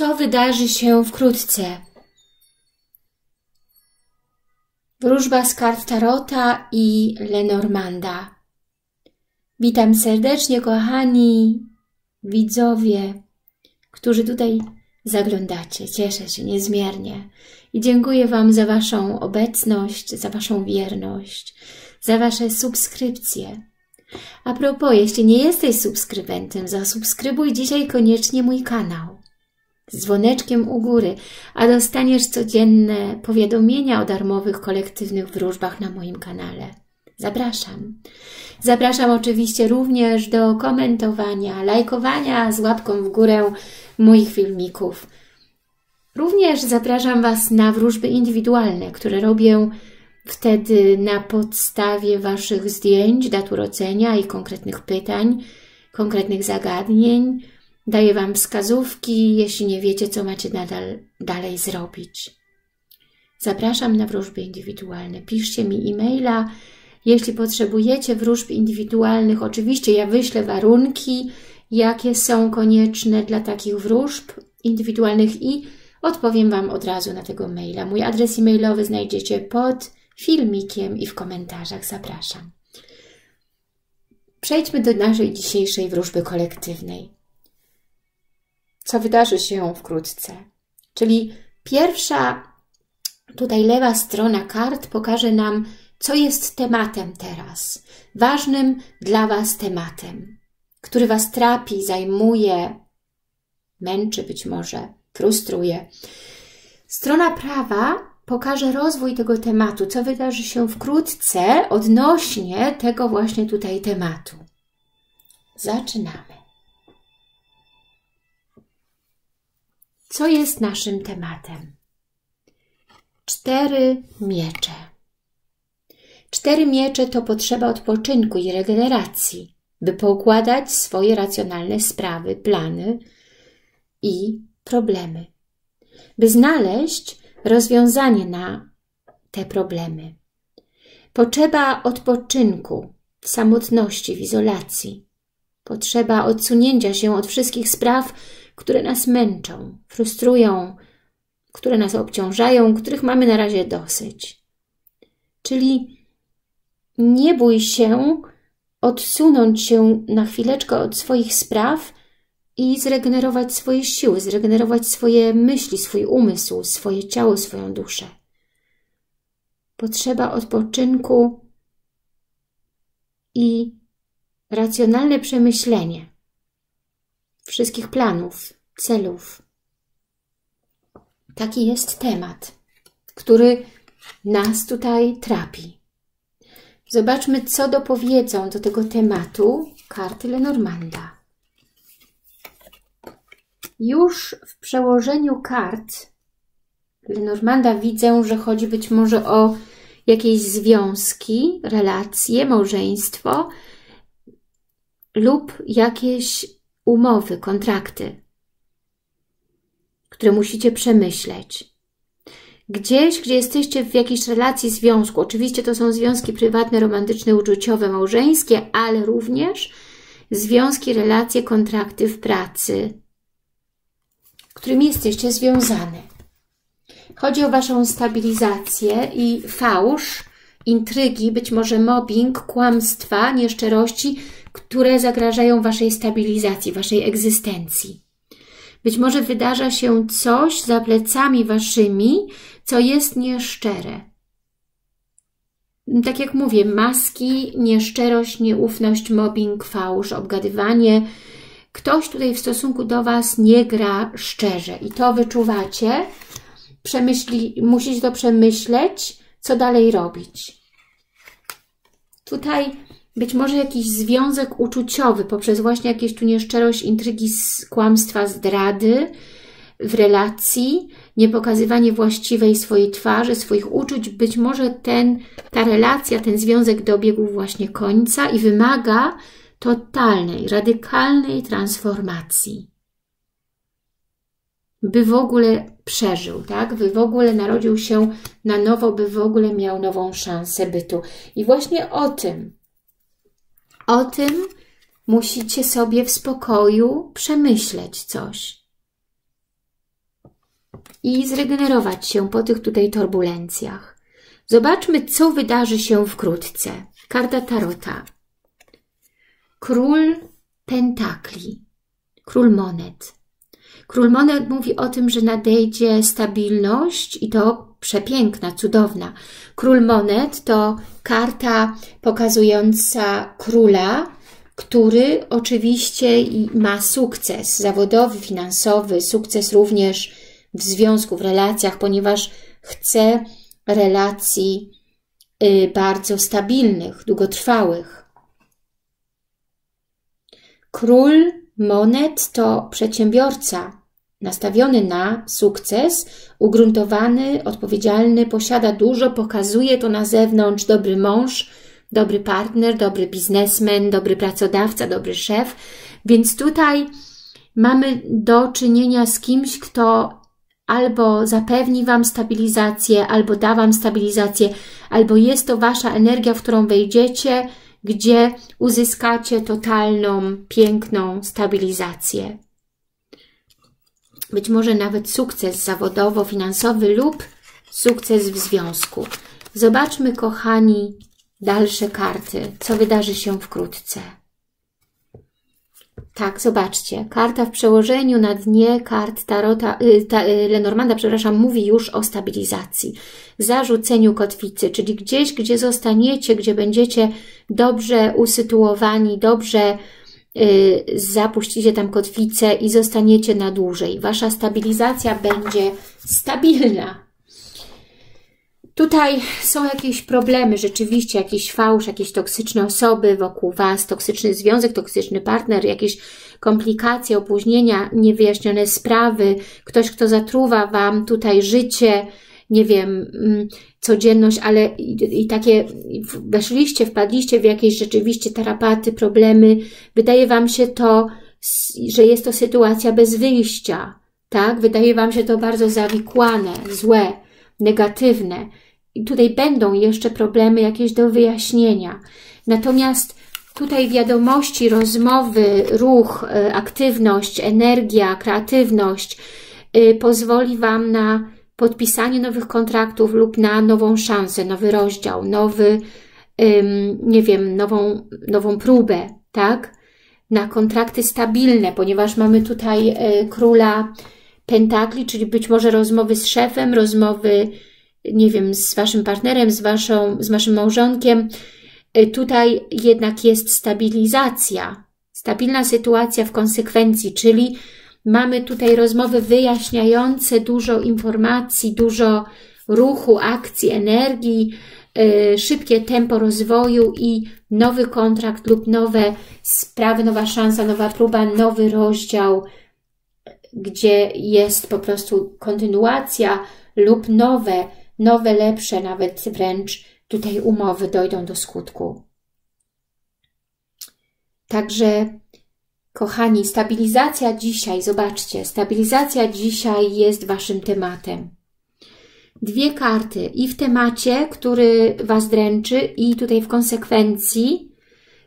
co wydarzy się wkrótce. Wróżba z kart Tarota i Lenormanda. Witam serdecznie, kochani widzowie, którzy tutaj zaglądacie. Cieszę się niezmiernie i dziękuję Wam za Waszą obecność, za Waszą wierność, za Wasze subskrypcje. A propos, jeśli nie jesteś subskrybentem, zasubskrybuj dzisiaj koniecznie mój kanał dzwoneczkiem u góry, a dostaniesz codzienne powiadomienia o darmowych kolektywnych wróżbach na moim kanale. Zapraszam. Zapraszam oczywiście również do komentowania, lajkowania z łapką w górę moich filmików. Również zapraszam Was na wróżby indywidualne, które robię wtedy na podstawie Waszych zdjęć, dat urodzenia i konkretnych pytań, konkretnych zagadnień. Daję Wam wskazówki, jeśli nie wiecie, co macie nadal dalej zrobić. Zapraszam na wróżby indywidualne. Piszcie mi e-maila, jeśli potrzebujecie wróżb indywidualnych. Oczywiście ja wyślę warunki, jakie są konieczne dla takich wróżb indywidualnych i odpowiem Wam od razu na tego maila. Mój adres e-mailowy znajdziecie pod filmikiem i w komentarzach. Zapraszam. Przejdźmy do naszej dzisiejszej wróżby kolektywnej. Co wydarzy się wkrótce? Czyli pierwsza, tutaj lewa strona kart pokaże nam, co jest tematem teraz, ważnym dla Was tematem, który Was trapi, zajmuje, męczy być może, frustruje. Strona prawa pokaże rozwój tego tematu, co wydarzy się wkrótce odnośnie tego właśnie tutaj tematu. Zaczynamy. Co jest naszym tematem? Cztery miecze. Cztery miecze to potrzeba odpoczynku i regeneracji, by poukładać swoje racjonalne sprawy, plany i problemy, by znaleźć rozwiązanie na te problemy. Potrzeba odpoczynku w samotności, w izolacji. Potrzeba odsunięcia się od wszystkich spraw, które nas męczą, frustrują, które nas obciążają, których mamy na razie dosyć. Czyli nie bój się odsunąć się na chwileczkę od swoich spraw i zregenerować swoje siły, zregenerować swoje myśli, swój umysł, swoje ciało, swoją duszę. Potrzeba odpoczynku i racjonalne przemyślenie wszystkich planów, celów. Taki jest temat, który nas tutaj trapi. Zobaczmy, co dopowiedzą do tego tematu karty Lenormanda. Już w przełożeniu kart Lenormanda widzę, że chodzi być może o jakieś związki, relacje, małżeństwo lub jakieś umowy, kontrakty, które musicie przemyśleć. Gdzieś, gdzie jesteście w jakiejś relacji, związku, oczywiście to są związki prywatne, romantyczne, uczuciowe, małżeńskie, ale również związki, relacje, kontrakty w pracy, którymi jesteście związane. Chodzi o Waszą stabilizację i fałsz, intrygi, być może mobbing, kłamstwa, nieszczerości, które zagrażają Waszej stabilizacji, Waszej egzystencji. Być może wydarza się coś za plecami Waszymi, co jest nieszczere. Tak jak mówię, maski, nieszczerość, nieufność, mobbing, fałsz, obgadywanie. Ktoś tutaj w stosunku do Was nie gra szczerze i to wyczuwacie. Przemyśli, musicie to przemyśleć, co dalej robić. Tutaj być może jakiś związek uczuciowy poprzez właśnie jakieś tu nieszczerość, intrygi, kłamstwa, zdrady w relacji, niepokazywanie właściwej swojej twarzy, swoich uczuć. Być może ten, ta relacja, ten związek dobiegł właśnie końca i wymaga totalnej, radykalnej transformacji. By w ogóle przeżył, tak? By w ogóle narodził się na nowo, by w ogóle miał nową szansę bytu. I właśnie o tym o tym musicie sobie w spokoju przemyśleć coś. i zregenerować się po tych tutaj turbulencjach. Zobaczmy, co wydarzy się wkrótce. Karta Tarota. Król Pentakli. Król Monet. Król Monet mówi o tym, że nadejdzie stabilność i to przepiękna, cudowna. Król Monet to karta pokazująca króla, który oczywiście ma sukces zawodowy, finansowy, sukces również w związku, w relacjach, ponieważ chce relacji y, bardzo stabilnych, długotrwałych. Król monet to przedsiębiorca nastawiony na sukces, ugruntowany, odpowiedzialny, posiada dużo, pokazuje to na zewnątrz, dobry mąż, dobry partner, dobry biznesmen, dobry pracodawca, dobry szef. Więc tutaj mamy do czynienia z kimś, kto albo zapewni Wam stabilizację, albo da Wam stabilizację, albo jest to Wasza energia, w którą wejdziecie, gdzie uzyskacie totalną, piękną stabilizację. Być może nawet sukces zawodowo-finansowy lub sukces w związku. Zobaczmy, kochani, dalsze karty, co wydarzy się wkrótce. Tak, zobaczcie, karta w przełożeniu na dnie kart Tarota, y, ta, y, Lenormanda, przepraszam, mówi już o stabilizacji, zarzuceniu kotwicy, czyli gdzieś, gdzie zostaniecie, gdzie będziecie dobrze usytuowani, dobrze zapuścicie tam kotwicę i zostaniecie na dłużej. Wasza stabilizacja będzie stabilna, Tutaj są jakieś problemy, rzeczywiście jakiś fałsz, jakieś toksyczne osoby wokół Was, toksyczny związek, toksyczny partner, jakieś komplikacje, opóźnienia, niewyjaśnione sprawy, ktoś, kto zatruwa Wam tutaj życie, nie wiem, mm, codzienność, ale i, i takie weszliście, wpadliście w jakieś rzeczywiście tarapaty, problemy. Wydaje Wam się to, że jest to sytuacja bez wyjścia, tak? Wydaje Wam się to bardzo zawikłane, złe, negatywne. I tutaj będą jeszcze problemy jakieś do wyjaśnienia. Natomiast tutaj wiadomości, rozmowy, ruch, e, aktywność, energia, kreatywność e, pozwoli Wam na podpisanie nowych kontraktów lub na nową szansę, nowy rozdział, nowy, nie wiem, nową, nową próbę, tak? Na kontrakty stabilne, ponieważ mamy tutaj e, króla pentakli, czyli być może rozmowy z szefem, rozmowy nie wiem, z Waszym partnerem, z, waszą, z Waszym małżonkiem, y, tutaj jednak jest stabilizacja, stabilna sytuacja w konsekwencji, czyli mamy tutaj rozmowy wyjaśniające dużo informacji, dużo ruchu, akcji, energii, yy, szybkie tempo rozwoju i nowy kontrakt lub nowe sprawy, nowa szansa, nowa próba, nowy rozdział, gdzie jest po prostu kontynuacja lub nowe nowe, lepsze nawet wręcz tutaj umowy dojdą do skutku. Także, kochani, stabilizacja dzisiaj, zobaczcie, stabilizacja dzisiaj jest Waszym tematem. Dwie karty i w temacie, który Was dręczy i tutaj w konsekwencji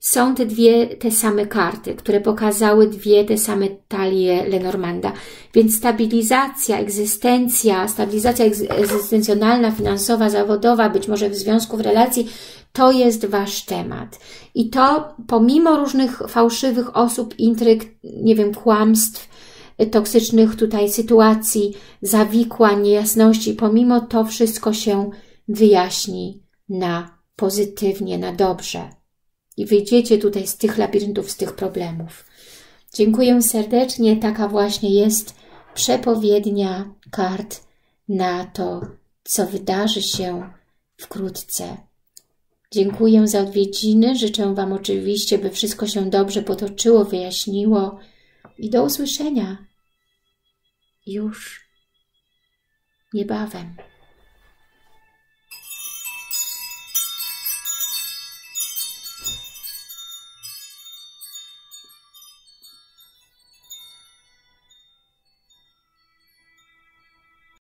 są te dwie te same karty, które pokazały dwie te same talie Lenormanda. Więc stabilizacja, egzystencja, stabilizacja egzystencjonalna, finansowa, zawodowa, być może w związku, w relacji, to jest Wasz temat. I to pomimo różnych fałszywych osób, intryg, nie wiem, kłamstw, toksycznych tutaj sytuacji, zawikłań, niejasności, pomimo to wszystko się wyjaśni na pozytywnie, na dobrze i wyjdziecie tutaj z tych labiryntów, z tych problemów. Dziękuję serdecznie. Taka właśnie jest przepowiednia kart na to, co wydarzy się wkrótce. Dziękuję za odwiedziny. Życzę Wam oczywiście, by wszystko się dobrze potoczyło, wyjaśniło i do usłyszenia już niebawem.